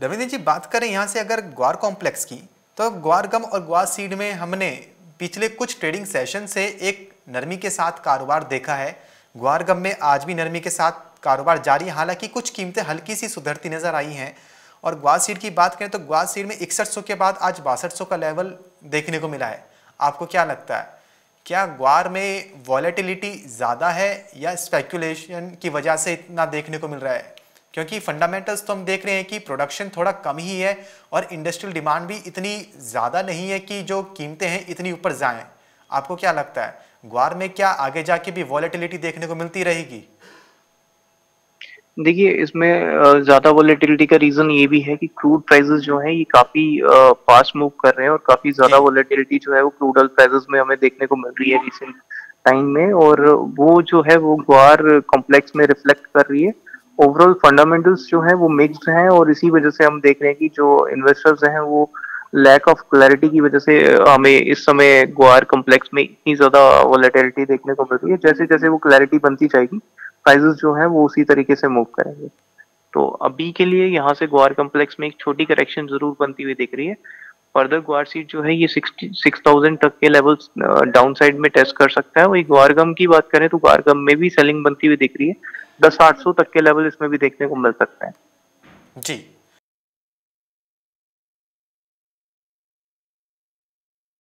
जी, बात करें यहाँ से अगर ग्वार कॉम्प्लेक्स की तो ग्वार गम और ग्वार सीड में हमने पिछले कुछ ट्रेडिंग सेशन से एक नरमी के साथ कारोबार देखा है। ग्वार गम में आज भी नरमी के साथ कारोबार जारी हालाँकि कुछ कीमतें हल्की सी सुधरती नज़र आई हैं। और ग्वार सीड की बात करें तो ग्वार सीड में इकसठ के बाद आज बासठ का लेवल देखने को मिला है। आपको क्या लगता है, क्या ग्वार में वॉलेटिलिटी ज़्यादा है या स्पेकुलेशन की वजह से इतना देखने को मिल रहा है? क्योंकि फंडामेंटल्स तो हम देख रहे हैं कि प्रोडक्शन थोड़ा कम ही है और इंडस्ट्रियल डिमांड भी इतनी ज़्यादा नहीं है कि जो कीमतें हैं इतनी ऊपर जाएँ। आपको क्या लगता है? ग्वार में क्या आगे जाके भी वॉलेटिलिटी देखने को मिलती रहेगी? देखिए इसमें ज़्यादा वॉलेटिलिटी का रीज़न ये भी है कि क्रूड प्राइसेस जो हैं ये काफ़ी फास्ट मूव कर रहे हैं और काफ़ी ज़्यादा वॉलेटिलिटी जो है वो क्रूड ऑयल प्राइसेस में हमें देखने को मिल रही है रिसेंट टाइम में और वो जो है वो ग्वार कॉम्प्लेक्स में रिफ्लेक्ट कर रही है। ओवरऑल फंडामेंटल्स जो है वो मिक्स्ड हैं और इसी वजह से हम देख रहे हैं कि जो इन्वेस्टर्स हैं वो लैक ऑफ़ क्लैरिटी की वजह से हमें इस समय ग्वार कॉम्प्लेक्स में इतनी ज़्यादा वॉलेटिलिटी देखने को मिल रही है। जैसे जैसे वो क्लैरिटी बनती जाएगी प्राइजेस जो है वो उसी तरीके से मूव करेंगे। तो अभी के लिए यहाँ से ग्वार कम्प्लेक्स में एक छोटी करेक्शन ज़रूर बनती हुई दिख रही है। फर्दर ग्वार सीट जो है, ये सिक्स थाउज़ेंड तक के लेवल डाउन साइड में टेस्ट कर सकता है। वही ग्वारगम की बात करें तो ग्वारगम में भी सेलिंग बनती हुई दिख रही है। दस आठ सौ तक के लेवल इसमें भी देखने को मिल सकता है। जी।